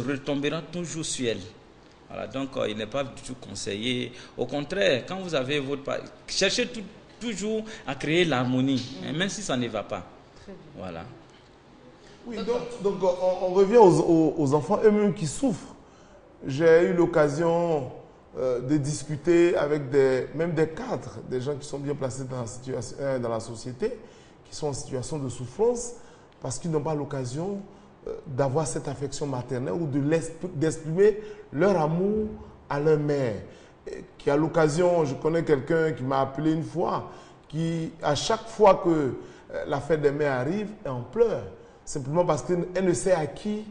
retombera toujours sur elle. Voilà, donc euh, il n'est pas du tout conseillé. Au contraire, quand vous avez votre... Cherchez toujours à créer l'harmonie, hein, même si ça ne va pas. Voilà. Oui, donc, on, revient aux, enfants eux-mêmes qui souffrent. J'ai eu l'occasion euh, de discuter avec des, même des cadres, des gens qui sont bien placés dans la, situation, euh, dans la société, qui sont en situation de souffrance, parce qu'ils n'ont pas l'occasion euh, d'avoir cette affection maternelle ou d'exprimer leur amour à leur mère. qui a l'occasion, je connais quelqu'un qui m'a appelé une fois, qui à chaque fois que la fête des mères arrive, est en pleure simplement parce qu'elle ne sait à qui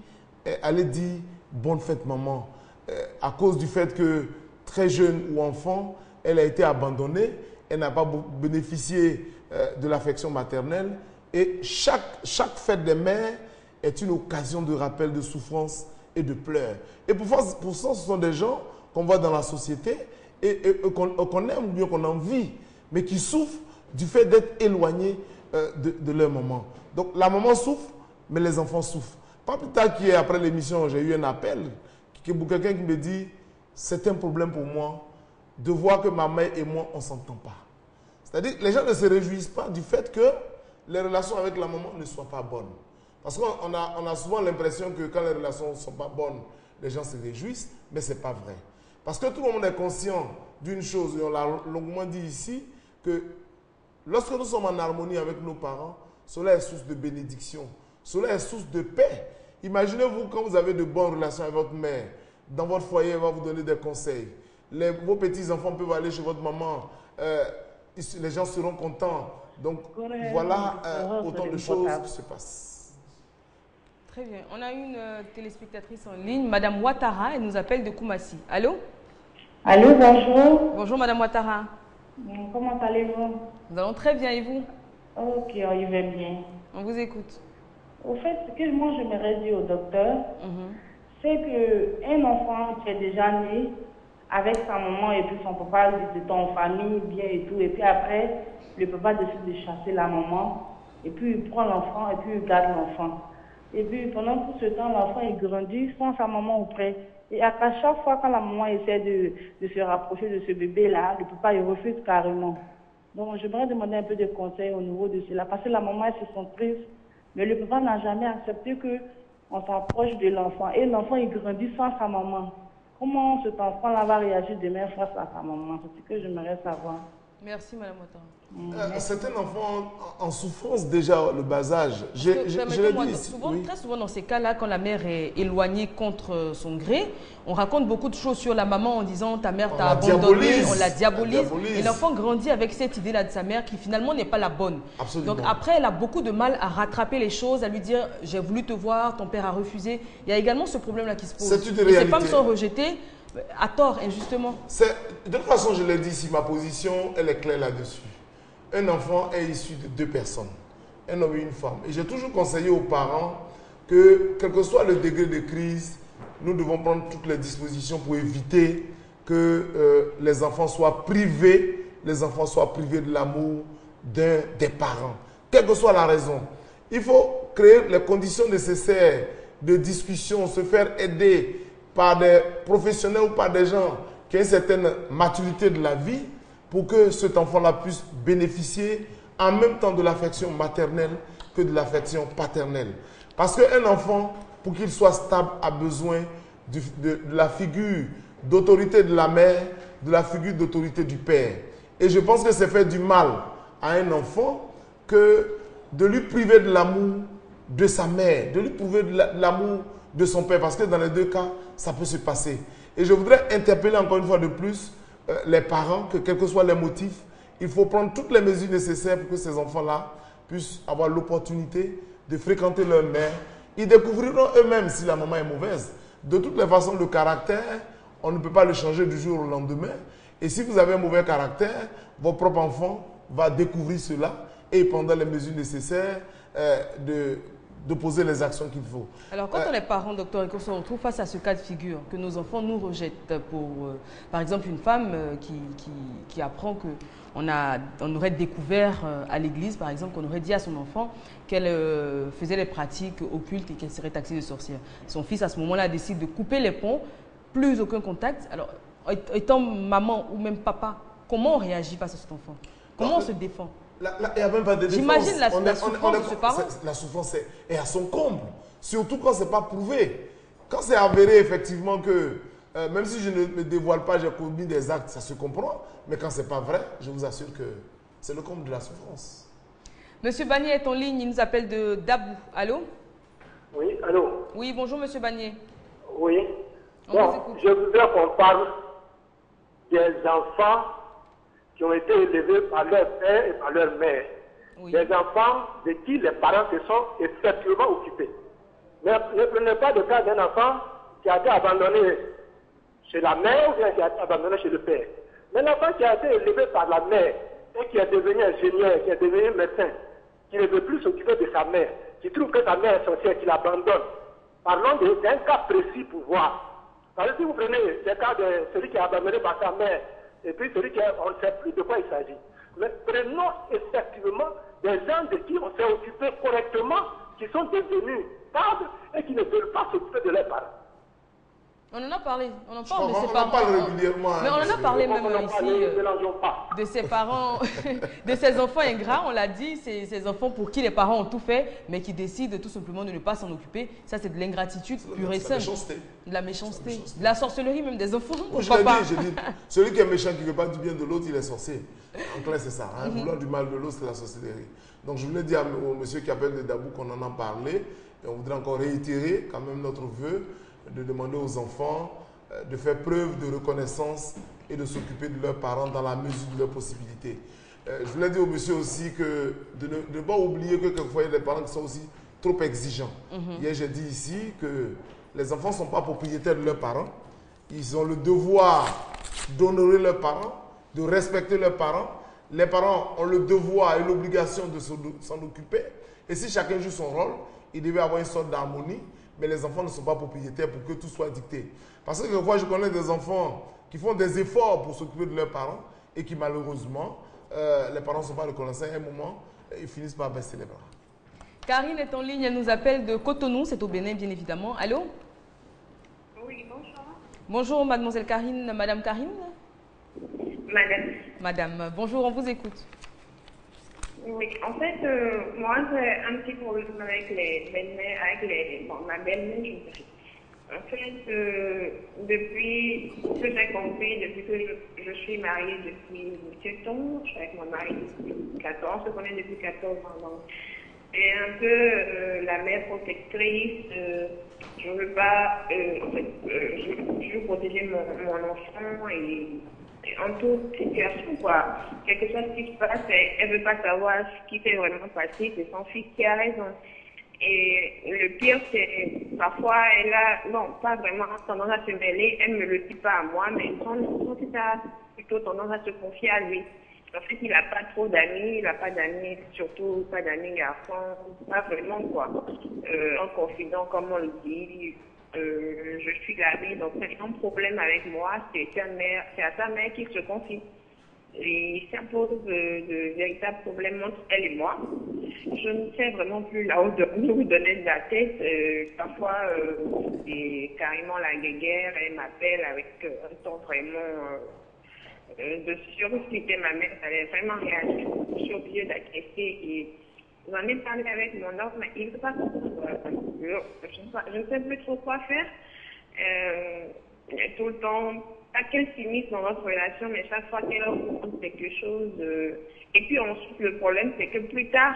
aller dire bonne fête maman. Euh, à cause du fait que très jeune ou enfant, elle a été abandonnée, elle n'a pas bénéficié euh, de l'affection maternelle et chaque, chaque fête des mères est une occasion de rappel de souffrance et de pleurs. Et pour, pour ça, ce sont des gens qu'on voit dans la société et, qu'on aime bien qu'on envie, mais qui souffrent du fait d'être éloignés euh, de, leur maman. Donc la maman souffre, mais les enfants souffrent. Pas plus tard qu'après l'émission, j'ai eu un appel, quelqu'un qui me dit, c'est un problème pour moi de voir que ma mère et moi, on ne s'entend pas. C'est-à-dire les gens ne se réjouissent pas du fait que les relations avec la maman ne soient pas bonnes. Parce qu'on a, on a souvent l'impression que quand les relations ne sont pas bonnes, les gens se réjouissent, mais ce n'est pas vrai. Parce que tout le monde est conscient d'une chose, et on l'a longuement dit ici, que lorsque nous sommes en harmonie avec nos parents, cela est source de bénédiction. Cela est source de paix. Imaginez-vous quand vous avez de bonnes relations avec votre mère, dans votre foyer, elle va vous donner des conseils. vos petits-enfants peuvent aller chez votre maman. Euh, les gens seront contents. Donc, voilà euh, autant de choses qui se passent. Très bien. On a une euh, téléspectatrice en ligne, Madame Ouattara, elle nous appelle de Koumassi. Allô? Allô, bonjour. Bonjour, Madame Ouattara. Comment allez-vous? Nous allons très bien, et vous? Ok, on y va bien. On vous écoute. Au fait, ce que moi j'aimerais dire au docteur, mhm. c'est qu'un enfant qui est déjà né avec sa maman et puis son papa étant en famille, bien et tout, et puis après, le papa décide de chasser la maman, et puis il prend l'enfant et puis il garde l'enfant. Et puis pendant tout ce temps, l'enfant il grandit sans sa maman auprès. Et à chaque fois quand la maman essaie de, de se rapprocher de ce bébé-là, le papa il refuse carrément. Donc j'aimerais demander un peu de conseils au niveau de cela, parce que la maman elle se sent triste mais le papa n'a jamais accepté qu'on s'approche de l'enfant. Et l'enfant, il grandit sans sa maman. Comment cet enfant-là va réagir demain face à sa maman? C'est ce que j'aimerais savoir. Merci, Madame Otto. Euh, c'est un enfant en, souffrance déjà, le bas âge. Je, souvent, Très souvent, dans ces cas-là, quand la mère est éloignée contre son gré, on raconte beaucoup de choses sur la maman en disant ta mère t'a abandonné, on la diabolise. Et l'enfant grandit avec cette idée-là de sa mère qui finalement n'est pas la bonne. Absolument. Donc après, elle a beaucoup de mal à rattraper les choses, à lui dire j'ai voulu te voir, ton père a refusé. Il y a également ce problème-là qui se pose. C'est une réalité. ces femmes sont rejetées à tort, injustement. De toute façon, je l'ai dit ici, ma position, elle est claire là-dessus un enfant est issu de deux personnes, un homme et une femme. Et j'ai toujours conseillé aux parents que, quel que soit le degré de crise, nous devons prendre toutes les dispositions pour éviter que euh, les enfants soient privés, les enfants soient privés de l'amour des parents, quelle que soit la raison. Il faut créer les conditions nécessaires de discussion, se faire aider par des professionnels ou par des gens qui ont une certaine maturité de la vie pour que cet enfant-là puisse bénéficier en même temps de l'affection maternelle que de l'affection paternelle. Parce qu'un enfant, pour qu'il soit stable, a besoin de, la figure d'autorité de la mère, de la figure d'autorité du père. Et je pense que c'est faire du mal à un enfant que de lui priver de l'amour de sa mère, de lui priver de l'amour de son père, parce que dans les deux cas, ça peut se passer. Et je voudrais interpeller encore une fois de plus euh, les parents que quels que soient les motifs, il faut prendre toutes les mesures nécessaires pour que ces enfants-là puissent avoir l'opportunité de fréquenter leur mère. Ils découvriront eux-mêmes si la maman est mauvaise. De toutes les façons, le caractère, on ne peut pas le changer du jour au lendemain. Et si vous avez un mauvais caractère, votre propre enfant va découvrir cela et pendant les mesures nécessaires euh, de de poser les actions qu'il faut. Alors, quand on est parent, docteur, et qu'on se retrouve face à ce cas de figure, que nos enfants nous rejettent pour, par exemple, une femme qui, qui, qui apprend que on, a, on aurait découvert à l'église, par exemple, qu'on aurait dit à son enfant qu'elle faisait des pratiques occultes et qu'elle serait taxée de sorcière. Son fils, à ce moment-là, décide de couper les ponts, plus aucun contact. Alors, étant maman ou même papa, comment on réagit face à cet enfant? Comment on se défend? Il n'y a même pas de défense. J'imagine la, souffrance de ce parent. La souffrance est, à son comble, surtout quand ce n'est pas prouvé. Quand c'est avéré effectivement que, euh, même si je ne me dévoile pas, j'ai commis des actes, ça se comprend, mais quand ce n'est pas vrai, je vous assure que c'est le comble de la souffrance. Monsieur Bagné est en ligne, il nous appelle de Dabou. Allô? Oui, allô? Oui, bonjour Monsieur Bagné. Oui. bon, je voudrais qu'on parle des enfants qui ont été élevés par leur père et par leur mère. Des enfants de qui les parents se sont effectivement occupés. Ne, ne prenez pas le cas d'un enfant qui a été abandonné chez la mère ou bien qui a été abandonné chez le père. Mais l'enfant qui a été élevé par la mère et qui est devenu ingénieur, qui est devenu médecin, qui ne veut plus s'occuper de sa mère, qui trouve que sa mère est sorcière, qui l'abandonne. Parlons d'un cas précis pour voir. Parce que si vous prenez le cas de celui qui est abandonné par sa mère, et puis celui qui est, on ne sait plus de quoi il s'agit. Mais prenons effectivement des gens de qui on s'est occupé correctement, qui sont devenus cadres et qui ne veulent pas s'occuper de leurs parents. On en a parlé, on en parle de ses parents. régulièrement. Mais on en a parlé même ici euh, de ses parents, de ses enfants ingrats, on l'a dit, ces, enfants pour qui les parents ont tout fait, mais qui décident tout simplement de ne pas s'en occuper. Ça, c'est de l'ingratitude pure et simple. De la méchanceté. De la sorcellerie même des enfants. je l'ai dit, celui qui est méchant, qui ne veut pas du bien de l'autre, il est sorcier. En clair, c'est ça. Hein. Mhm. Vouloir du mal de l'autre, c'est la sorcellerie. Donc, je voulais dire au monsieur qui appelle de Dabou qu'on en a parlé. Et on voudrait encore réitérer quand même notre vœu de demander aux enfants euh, de faire preuve de reconnaissance et de s'occuper de leurs parents dans la mesure de leurs possibilités. Euh, je voulais dire au monsieur aussi que de ne, pas oublier que quelquefois il y a des parents qui sont aussi trop exigeants. Mhm. Hier, j'ai dit ici que les enfants ne sont pas propriétaires de leurs parents. Ils ont le devoir d'honorer leurs parents, de respecter leurs parents. Les parents ont le devoir et l'obligation de s'en occuper. Et si chacun joue son rôle, il devait avoir une sorte d'harmonie mais les enfants ne sont pas propriétaires pour que tout soit dicté. Parce que quelquefois, je connais des enfants qui font des efforts pour s'occuper de leurs parents et qui malheureusement, euh, les parents ne sont pas reconnaissants à un moment, ils finissent par baisser les bras. Karine est en ligne, elle nous appelle de Cotonou, c'est au Bénin bien évidemment. Allô? Oui, bonjour. Bonjour mademoiselle Karine, madame Karine? Madame. Madame, bonjour, on vous écoute. Oui, en fait, euh, moi, j'ai un petit problème avec les belles-mères, avec les, bon, ma belle-mère, je En fait, euh, depuis que j'ai compris, depuis que je, suis mariée depuis 17 ans, je suis avec mon mari depuis 14, on se connaît depuis 14 ans. Et un peu euh, la mère protectrice, je ne veux pas, en fait, je, je, veux protéger mon, mon enfant et en toute situation, quoi. Quelque chose qui se passe, elle ne veut pas savoir ce qui s'est vraiment passé, c'est son fils qui a raison. Et le pire, c'est parfois, elle a, non, pas vraiment tendance à se mêler, elle ne me le dit pas à moi, mais son, fils a plutôt tendance à se confier à lui. En fait, il n'a pas trop d'amis, il n'a pas d'amis, surtout pas d'amis garçons, pas vraiment quoi. Euh, en confident, comme on le dit, euh, je suis gravée, donc c'est un problème avec moi, c'est à sa mère qui se confie. Et ça pose de, véritables problèmes entre elle et moi. Je ne sais vraiment plus là où donner, donner de la tête. Euh, parfois, euh, c'est carrément la guerre. Elle m'appelle avec un ton vraiment de surciter ma mère. Elle est vraiment réagir. Je suis obligée d'acquiescer et J'en ai parlé avec mon oncle, mais il ne veut pas comprendre. Je ne sais plus trop quoi faire. Euh, tout le temps, pas qu'elle s'immisce dans notre relation, mais chaque fois qu'elle rencontre quelque chose. Euh, et puis ensuite, le problème, c'est que plus tard,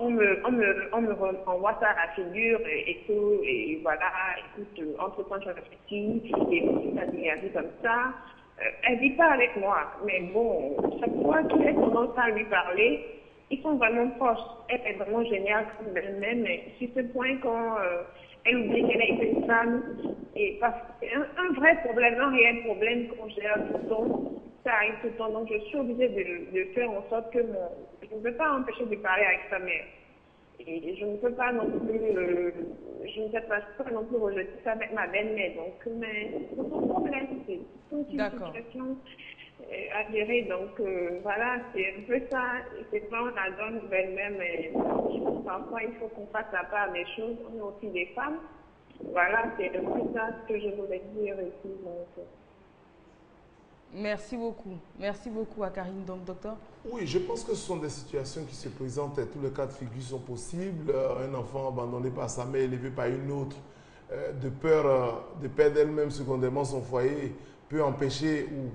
on me, on on renvoie ça à la figure et, tout, et voilà, écoute, entre-temps, je réfléchis, et ça dit comme ça. Euh, elle vit pas avec moi, mais bon, chaque fois qu'il est tendance à lui parler, ils sont vraiment proches. Elle est vraiment géniale comme elle-même, mais sur ce point, quand euh, elle oublie qu'elle a été une femme, et parce un, un, vrai problème, un réel problème qu'on gère tout le temps, ça arrive tout le temps. Donc je suis obligée de, de faire en sorte que mon. Je ne peux pas empêcher de parler avec sa mère. Et je ne peux pas non plus, euh, je ne sais pas, non plus rejeter ça avec ma belle-mère. Donc, mais c'est son problème, c'est toute une situation euh, à gérer. Donc, euh, voilà, c'est un peu ça. C'est pas on adore belle-mère, mais parfois il faut qu'on fasse la part des choses. On est aussi des femmes. Voilà, c'est un peu ça ce que je voulais dire ici. Donc, Merci beaucoup. Merci beaucoup à Karine, donc, docteur? Oui, je pense que ce sont des situations qui se présentent tous les cas de figure sont possibles. Euh, un enfant abandonné par sa mère, élevé par une autre, euh, de peur euh, de perdre elle-même secondairement son foyer, peut empêcher ou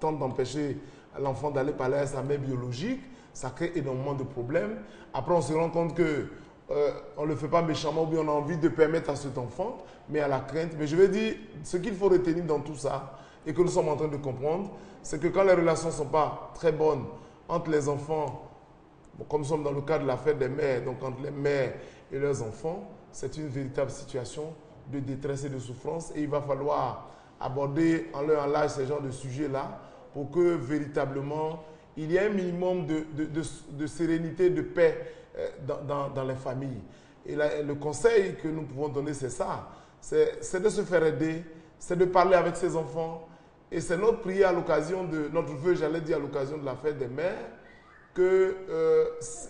tente d'empêcher l'enfant d'aller parler à sa mère biologique. Ça crée énormément de problèmes. Après, on se rend compte que on ne le fait pas méchamment ou on a envie de permettre à cet enfant, mais à la crainte. Mais je vais dire, ce qu'il faut retenir dans tout ça, et que nous sommes en train de comprendre, c'est que quand les relations ne sont pas très bonnes entre les enfants, comme nous sommes dans le cas de la fête des mères, donc entre les mères et leurs enfants, c'est une véritable situation de détresse et de souffrance et il va falloir aborder en leur en large ce genre de sujets-là pour que véritablement il y ait un minimum de, sérénité, de paix euh, dans, les familles. Et le conseil que nous pouvons donner, c'est ça, c'est de se faire aider, c'est de parler avec ses enfants, et c'est notre prière à l'occasion de, notre vœu, j'allais dire à l'occasion de la fête des mères, que euh,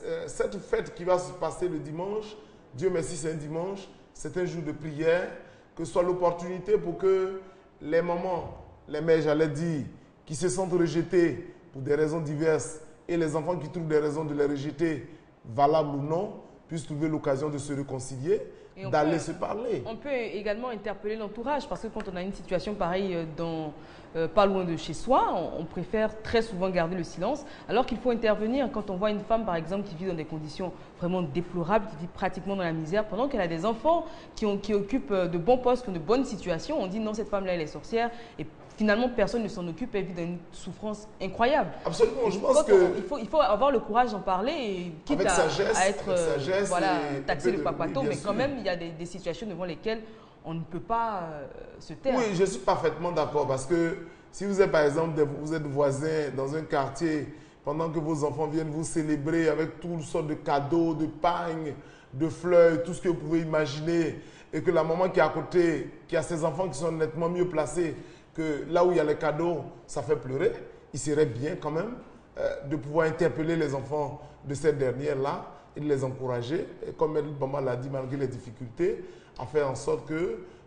euh, cette fête qui va se passer le dimanche, Dieu merci c'est un dimanche, c'est un jour de prière, que ce soit l'opportunité pour que les mamans, les mères, j'allais dire, qui se sentent rejetées pour des raisons diverses, et les enfants qui trouvent des raisons de les rejeter, valables ou non, puissent trouver l'occasion de se réconcilier d'aller se parler. On peut également interpeller l'entourage parce que quand on a une situation pareille euh, dans, euh, pas loin de chez soi, on, préfère très souvent garder le silence alors qu'il faut intervenir quand on voit une femme par exemple qui vit dans des conditions vraiment déplorables, qui vit pratiquement dans la misère pendant qu'elle a des enfants qui, ont, qui occupent euh, de bons postes, qui ont de bonnes situations. On dit non, cette femme-là elle est sorcière et finalement, personne ne s'en occupe, elle vit dans une souffrance incroyable. Absolument, je pense que... Il faut, il faut avoir le courage d'en parler, et quitte à, à, être euh, voilà, taxé de papato, mais quand même, il y a des, situations devant lesquelles on ne peut pas euh, se taire. Oui, je suis parfaitement d'accord, parce que si vous êtes, par exemple, vous êtes voisin dans un quartier, pendant que vos enfants viennent vous célébrer avec toutes sortes de cadeaux, de pagnes, de fleurs, tout ce que vous pouvez imaginer, et que la maman qui est à côté, qui a ses enfants qui sont nettement mieux placés, que là où il y a les cadeaux, ça fait pleurer. Il serait bien quand même euh, de pouvoir interpeller les enfants de cette dernière-là et de les encourager, et comme maman l'a dit, malgré les difficultés, à faire en sorte que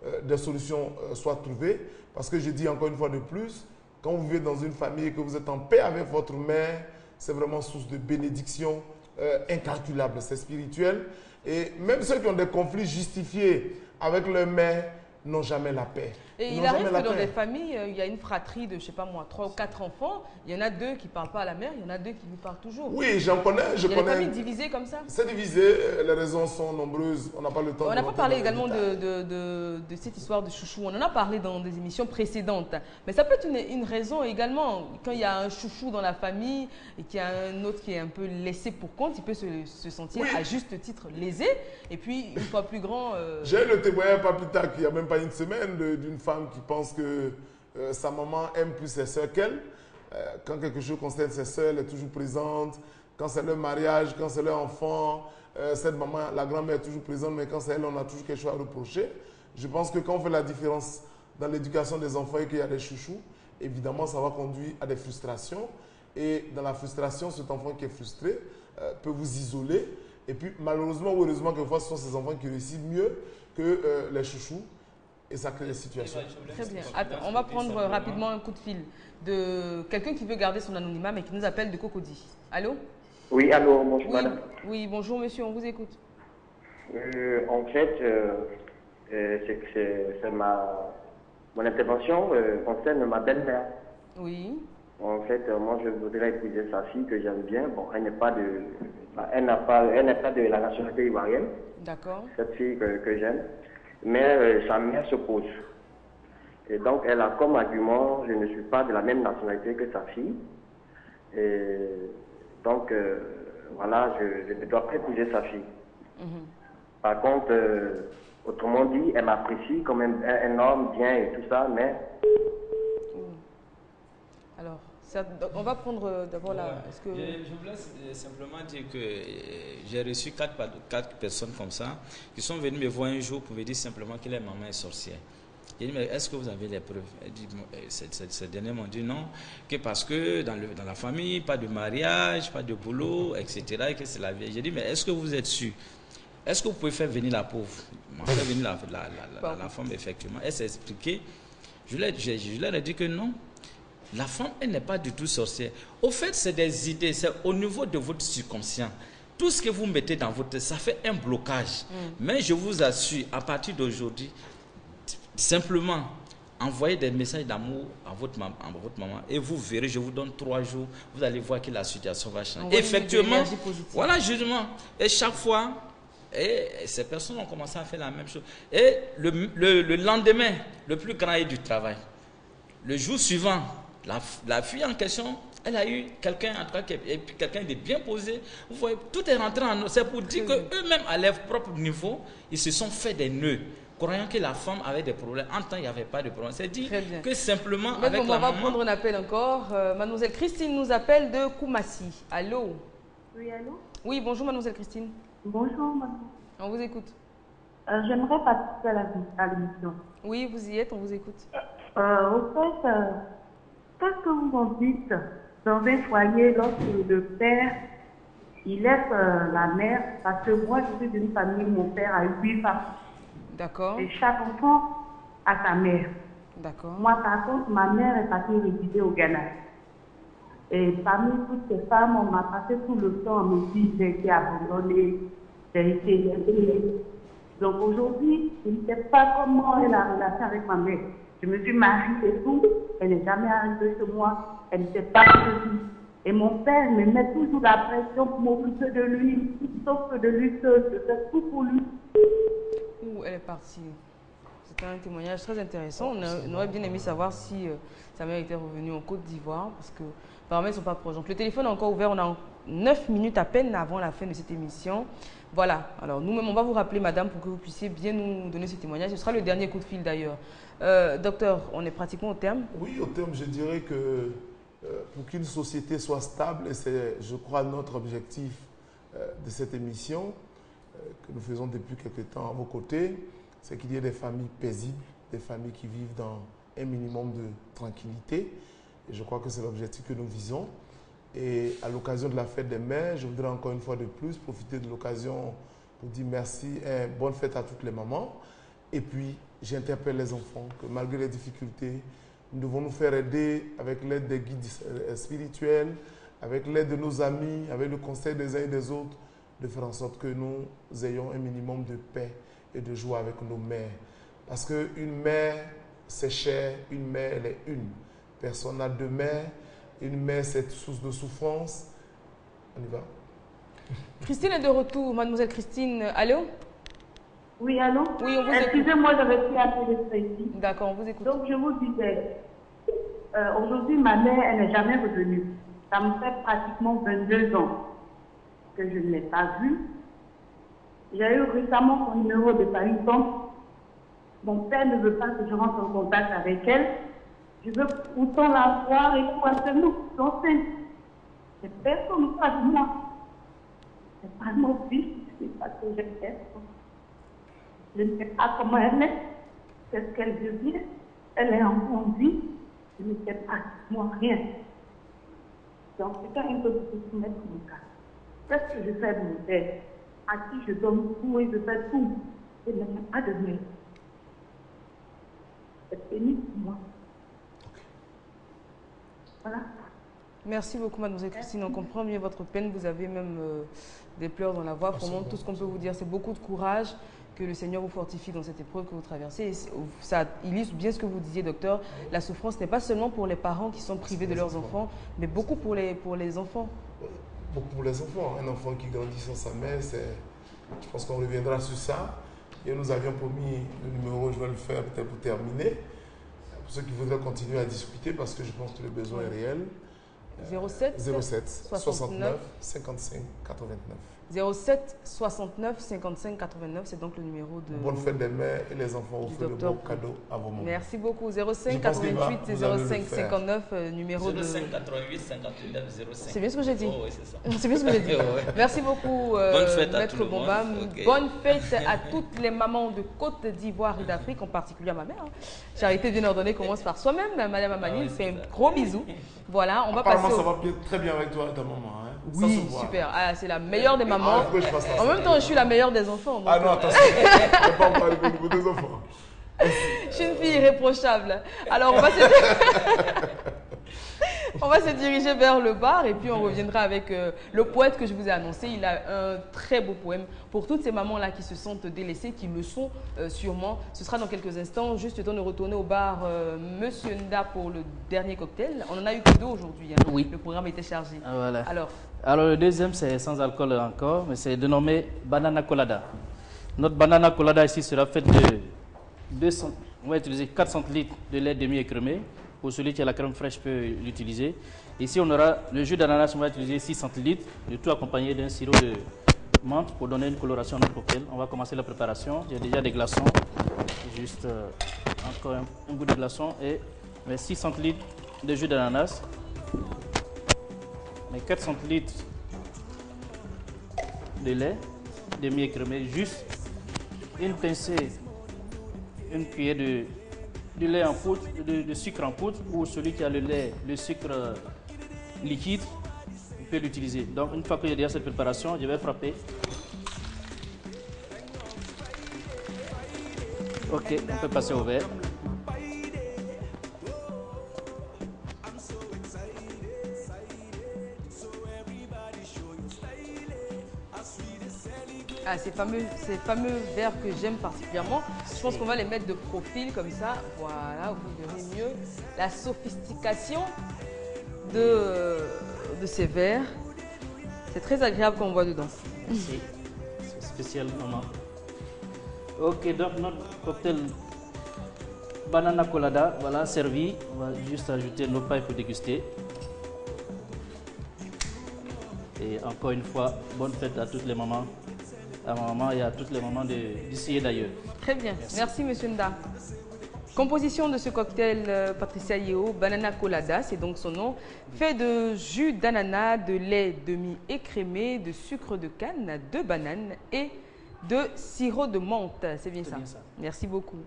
euh, des solutions euh, soient trouvées. Parce que je dis encore une fois de plus, quand vous vivez dans une famille et que vous êtes en paix avec votre mère, c'est vraiment source de bénédiction incalculable, c'est spirituel. Et même ceux qui ont des conflits justifiés avec leur mère n'ont jamais la paix. Et il arrive que dans des familles, euh, il y a une fratrie de, je sais pas moi, trois ou quatre enfants. Il y en a deux qui ne parlent pas à la mère, il y en a deux qui lui parlent toujours. Oui, j'en connais. Je il y a des familles divisées comme ça C'est divisé, euh, les raisons sont nombreuses. On n'a pas le temps On n'a pas parlé également de, de, de, cette histoire de chouchou. On en a parlé dans des émissions précédentes. Mais ça peut être une, une raison également. Quand il y a un chouchou dans la famille et qu'il y a un autre qui est un peu laissé pour compte, il peut se, se sentir à juste titre lésé. Et puis, une fois plus grand. Euh, J'ai le témoignage pas plus tard qu'il n'y a même pas une semaine d'une femme qui pense que euh, sa maman aime plus ses soeurs qu'elle. Euh, quand quelque chose concerne ses soeurs, elle est toujours présente. Quand c'est leur mariage, quand c'est leur enfant, euh, cette maman, la grand-mère est toujours présente, mais quand c'est elle, on a toujours quelque chose à reprocher. Je pense que quand on fait la différence dans l'éducation des enfants et qu'il y a des chouchous, évidemment, ça va conduire à des frustrations. Et dans la frustration, cet enfant qui est frustré peut vous isoler. Et puis, malheureusement ou heureusement, quelquefois, ce sont ces enfants qui réussissent mieux que les chouchous crée des situations. Très bien. on va prendre rapidement un coup de fil de quelqu'un qui veut garder son anonymat mais qui nous appelle de Cocody. Allô? Oui, allô, bonjour oui, madame. Oui, bonjour monsieur, on vous écoute. Euh, en fait, euh, euh, c'est ma. Mon intervention concerne ma belle-mère. Oui. En fait, moi, je voudrais épouser sa fille que j'aime bien. Bon, elle n'est pas de, elle n'a pas, elle n'est pas de la nationalité ivoirienne. D'accord. Cette fille que, que j'aime mais euh, sa mère s'oppose. Et donc, elle a comme argument, je ne suis pas de la même nationalité que sa fille. Et donc, euh, voilà, je, ne dois pas épouser sa fille. Mhm. Par contre, euh, autrement dit, elle m'apprécie comme un, homme bien et tout ça, mais... On va prendre euh, d'abord la. Que... Je, voulais simplement dire que euh, j'ai reçu quatre, quatre, personnes comme ça qui sont venues me voir un jour pour me dire simplement que leur maman est sorcière. J'ai dit, mais est-ce que vous avez les preuves? Ces derniers m'ont dit non, que parce que dans, le, dans, la famille, pas de mariage, pas de boulot, etc. Et que c'est la vie. J'ai dit, mais est-ce que vous êtes sûr Est-ce que vous pouvez faire venir la pauvre? Faire venir la, la, la, femme, effectivement. Elle s'est expliquée. Je, je leur ai dit que non. La femme, elle n'est pas du tout sorcière. Au fait, c'est des idées, c'est au niveau de votre subconscient. Tout ce que vous mettez dans votre ça fait un blocage. Mm. Mais je vous assure, à partir d'aujourd'hui, simplement envoyez des messages d'amour à votre, à votre maman et vous verrez, je vous donne trois jours, vous allez voir que la situation va changer. Effectivement, voilà justement. Et chaque fois, et ces personnes ont commencé à faire la même chose. Et le, le lendemain, le plus grand est du travail. Le jour suivant, la, fille en question, elle a eu quelqu'un, en tout cas, quelqu'un de bien posé. Vous voyez, tout est rentré en C'est pour dire qu'eux-mêmes, à leur propre niveau, ils se sont fait des nœuds croyant que la femme avait des problèmes. En temps, il n'y avait pas de problème. C'est dit que simplement avec on va prendre un appel encore. Euh, mademoiselle Christine nous appelle de Koumassi. Allô? Oui, allô? Oui, bonjour mademoiselle Christine. Bonjour madame. On vous écoute. Euh, j'aimerais participer à l'émission. Oui, vous y êtes, on vous écoute. Euh, au fait, Vous en dites dans un foyer lorsque le père, il laisse euh, la mère Parce que moi, je suis d'une famille, mon père a eu huit femmes. D'accord. Et chaque enfant a sa mère. D'accord. Moi, par contre, ma mère est partie résider au Ghana. Et parmi toutes ces femmes, on m'a passé tout le temps à me dire j'ai été abandonnée, j'ai été Donc aujourd'hui, je ne sais pas comment est la relation avec ma mère. Je me suis mariée et tout. Elle n'est jamais arrivée chez moi. Elle n'était pas lui. Et mon père me met toujours la pression pour m'occuper de lui, sauf que de lui seul. Je fais tout pour lui. Où elle est partie? C'était un témoignage très intéressant. On, aurait bien aimé savoir si euh, sa mère était revenue en Côte d'Ivoire, parce que apparemment, ils ne sont pas proches. Donc le téléphone est encore ouvert. On a 9 minutes à peine avant la fin de cette émission. Voilà. Alors nous-mêmes, on va vous rappeler, madame, pour que vous puissiez bien nous donner ce témoignage. Ce sera le dernier coup de fil d'ailleurs. Euh, docteur, on est pratiquement au terme Oui, au terme, je dirais que euh, pour qu'une société soit stable, et c'est, je crois, notre objectif euh, de cette émission, que nous faisons depuis quelques temps à vos côtés, c'est qu'il y ait des familles paisibles, des familles qui vivent dans un minimum de tranquillité. Et je crois que c'est l'objectif que nous visons. Et à l'occasion de la fête des mères, je voudrais encore une fois de plus profiter de l'occasion pour dire merci et bonne fête à toutes les mamans. Et puis, j'interpelle les enfants que malgré les difficultés, nous devons nous faire aider avec l'aide des guides euh, spirituels, avec l'aide de nos amis, avec le conseil des uns et des autres, de faire en sorte que nous ayons un minimum de paix et de joie avec nos mères. Parce qu'une mère, c'est cher, une mère, elle est une. Personne n'a deux mères. Une mère, c'est source de souffrance. On y va. Christine est de retour. Mademoiselle Christine, allô? Oui, allô? Oui, on vous Excusez-moi, j'avais pris un peu de ici. D'accord, on vous écoute. Donc, je vous disais, euh, aujourd'hui, ma mère, elle n'est jamais revenue. Ça me fait pratiquement 22 ans que je ne l'ai pas vue. J'ai eu récemment son numéro de famille Mon père ne veut pas que je rentre en contact avec elle. Je veux pourtant la voir et que nous sommes C'est personne pas de moi. C'est pas mon fils, c'est pas que je fais. Je ne sais pas comment elle est, qu'est-ce qu'elle devient. Elle est en vie. Je ne sais pas, moi, rien. Donc, c'est un peu pour soumettre mon cas. Qu'est-ce que je fais de mon père À qui je donne tout et je fais tout? Je ne fais pas de. C'est pénible pour moi. Voilà. Merci beaucoup, mademoiselle Christine. On comprend mieux votre peine. Vous avez même euh, des pleurs dans la voix. Vraiment, tout ce qu'on peut vous dire, c'est beaucoup de courage que le Seigneur vous fortifie dans cette épreuve que vous traversez. ça illustre bien ce que vous disiez, docteur. La souffrance n'est pas seulement pour les parents qui sont privés de leurs enfants, mais beaucoup pour les, pour les enfants. Beaucoup pour les enfants. Un enfant qui grandit sans sa mère, je pense qu'on reviendra sur ça. Et nous avions promis le numéro, je vais le faire peut-être pour terminer. Pour ceux qui voudraient continuer à discuter, parce que je pense que le besoin est réel. 07, 07 69 55 89. 07 69 55 89, c'est donc le numéro de. Bonne fête des mères et les enfants faites de bons cadeaux à vos mamans. Merci beaucoup. 05 88 et 05 59, numéro de. 05 88 59 05. C'est bien ce que j'ai dit. Oh, oui, c'est ça. C'est bien ce que j'ai dit. Merci beaucoup, euh, Bonne fête Maître à tout Bomba. Okay. Bonne fête à toutes les mamans de Côte d'Ivoire et d'Afrique, en particulier à ma mère. Hein. Charité bien ordonnée commence par soi-même. Madame Amani ah, fait un gros bisou. Voilà, on va Apparemment, passer. ça va très bien avec toi et ta maman. Hein. Oui, super. Ah, c'est la meilleure des mamans. Ah, en même temps, je suis la meilleure des enfants. ah non, attention. je ne pas parler au niveau des enfants. je suis une fille irréprochable. Alors, on va se... on va se diriger vers le bar et puis on reviendra avec euh, le poète que je vous ai annoncé. Il a un très beau poème pour toutes ces mamans-là qui se sentent délaissées, qui le sont euh, sûrement. Ce sera dans quelques instants. Juste le temps de retourner au bar euh, Monsieur Nda pour le dernier cocktail. On en a eu que deux aujourd'hui. Hein. Oui. Le programme était chargé. Ah, voilà. Alors, alors le deuxième, c'est sans alcool encore, mais c'est dénommé Banana Colada. Notre Banana Colada ici sera faite de 200, on va utiliser 400 litres de lait demi-écrémé. Pour celui qui a la crème fraîche peut l'utiliser. Ici, on aura le jus d'ananas, on va utiliser 600 litres, le tout accompagné d'un sirop de menthe pour donner une coloration à notre cocktail. On va commencer la préparation. J'ai déjà des glaçons, juste euh, encore un, bout de glaçons et 600 litres de jus d'ananas mes 400 litres de lait demi-écrémé, juste une pincée, une cuillère de, de lait en poudre, de, sucre en poudre, ou celui qui a le lait, le sucre liquide, il peut l'utiliser. Donc une fois que j'ai déjà cette préparation, je vais frapper. Ok, on peut passer au verre. Ah, ces fameux, ces fameux verres que j'aime particulièrement, je pense qu'on va les mettre de profil comme ça. Voilà, vous verrez mieux la sophistication de, de ces verres. C'est très agréable quand on voit dedans. C'est spécial, maman. Ok, donc notre cocktail banana colada, voilà, servi. On va juste ajouter nos pailles pour déguster. Et encore une fois, bonne fête à toutes les mamans à ma maman et à toutes les mamans d'ici et d'ailleurs. Très bien. Merci. Monsieur Nda. Composition de ce cocktail euh, Patricia Yeo, Banana Colada, c'est donc son nom, fait de jus d'ananas, de lait demi-écrémé, de sucre de canne, de banane et de sirop de menthe. C'est bien, bien, ça. Merci beaucoup.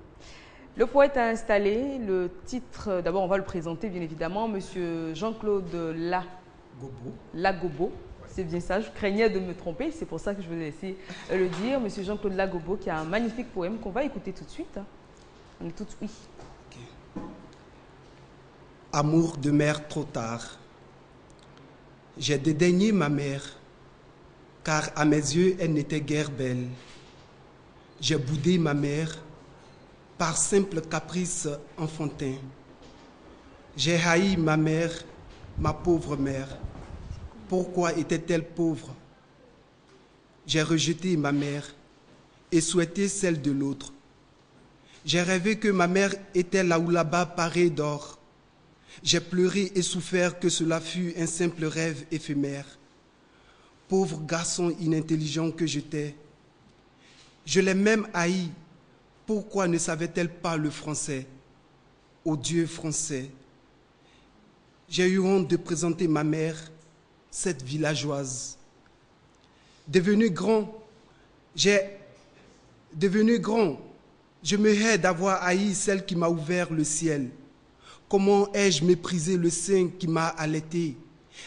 Le poète a installé le titre, d'abord on va le présenter bien évidemment, Monsieur Jean-Claude Lagobo. Lagobo c'est bien ça, je craignais de me tromper, c'est pour ça que je vais laisser le dire. Monsieur Jean-Claude Lagobo qui a un magnifique poème qu'on va écouter tout de suite. On est tout oui. Amour de mère trop tard. J'ai dédaigné ma mère, car à mes yeux elle n'était guère belle. J'ai boudé ma mère par simple caprice enfantin. J'ai haï ma mère, ma pauvre mère. Pourquoi était-elle pauvre? J'ai rejeté ma mère et souhaité celle de l'autre. J'ai rêvé que ma mère était là ou là-bas parée d'or. J'ai pleuré et souffert que cela fût un simple rêve éphémère. Pauvre garçon inintelligent que j'étais. Je l'ai même haï. Pourquoi ne savait-elle pas le français? Ô Dieu français. J'ai eu honte de présenter ma mère cette villageoise. Devenu grand, j'ai devenu grand, je me hais d'avoir haï celle qui m'a ouvert le ciel. Comment ai-je méprisé le sein qui m'a allaité,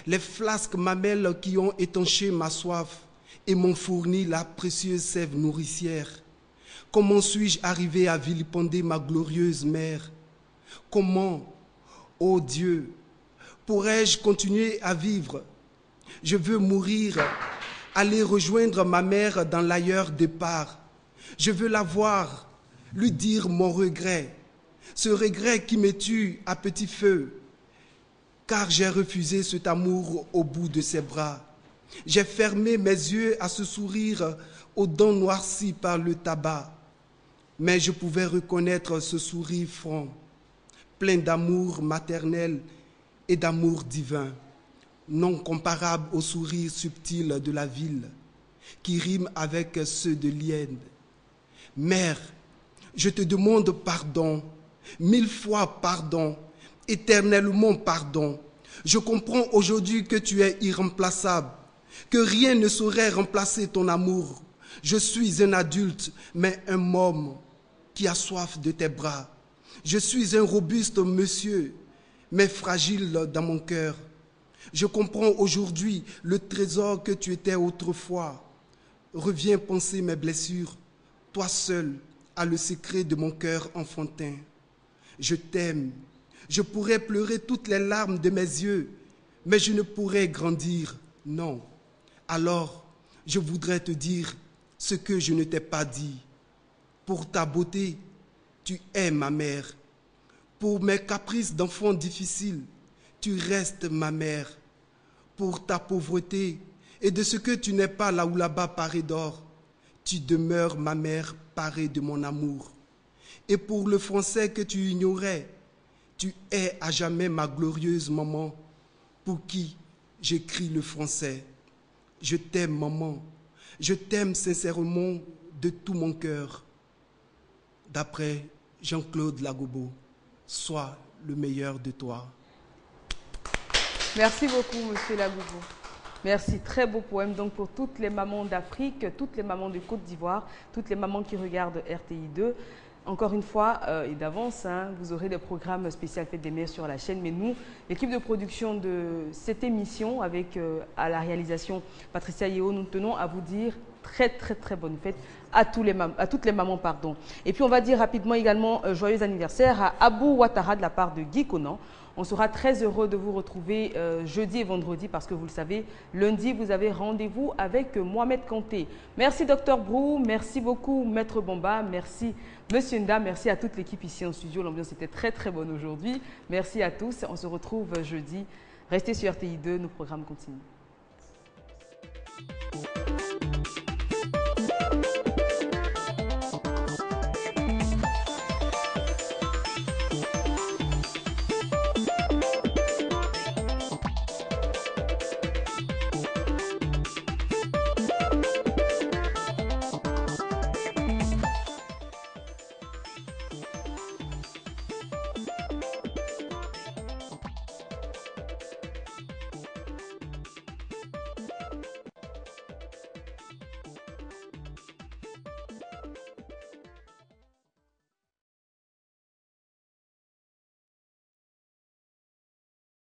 les flasques mamelles qui ont étanché ma soif et m'ont fourni la précieuse sève nourricière. Comment suis-je arrivé à vilipender ma glorieuse mère? Comment, ô Dieu, pourrais-je continuer à vivre je veux mourir, aller rejoindre ma mère dans l'ailleurs départ. Je veux la voir, lui dire mon regret, ce regret qui me tue à petit feu, car j'ai refusé cet amour au bout de ses bras. J'ai fermé mes yeux à ce sourire aux dents noircies par le tabac, mais je pouvais reconnaître ce sourire franc, plein d'amour maternel et d'amour divin non comparable au sourire subtil de la ville. qui riment avec ceux de l'hyène. Mère, je te demande pardon, mille fois pardon, éternellement pardon. Je comprends aujourd'hui que tu es irremplaçable, que rien ne saurait remplacer ton amour. Je suis un adulte, mais un homme qui a soif de tes bras. Je suis un robuste monsieur, mais fragile dans mon cœur. Je comprends aujourd'hui le trésor que tu étais autrefois. Reviens penser mes blessures. Toi seul as le secret de mon cœur enfantin. Je t'aime. Je pourrais pleurer toutes les larmes de mes yeux, mais je ne pourrais grandir. Non. Alors, je voudrais te dire ce que je ne t'ai pas dit. Pour ta beauté, tu es ma mère. Pour mes caprices d'enfant difficiles, tu restes ma mère. Pour ta pauvreté et de ce que tu n'es pas là ou là-bas paré d'or, tu demeures ma mère parée de mon amour. Et pour le français que tu ignorais, tu es à jamais ma glorieuse maman, pour qui j'écris le français. Je t'aime, maman. Je t'aime sincèrement de tout mon cœur. D'après Jean-Claude Lagobo, sois le meilleur de toi. Merci beaucoup, Monsieur Lagobo. Merci, très beau poème donc pour toutes les mamans d'Afrique, toutes les mamans de Côte d'Ivoire, toutes les mamans qui regardent RTI 2. Encore une fois, euh, et d'avance, hein, vous aurez des programmes spéciaux Fête des Mères sur la chaîne. Mais nous, l'équipe de production de cette émission, avec euh, à la réalisation Patricia Yeo, nous tenons à vous dire très très très bonne fête à toutes les mamans. pardon. Et puis on va dire rapidement également euh, joyeux anniversaire à Abou Ouattara de la part de Guy Conan. On sera très heureux de vous retrouver euh, jeudi et vendredi parce que vous le savez, lundi, vous avez rendez-vous avec Mohamed Kanté. Merci Docteur Brou, merci beaucoup Maître Bomba, merci Monsieur Nda, merci à toute l'équipe ici en studio. L'ambiance était très très bonne aujourd'hui. Merci à tous. On se retrouve jeudi. Restez sur RTI2, nos programmes continuent.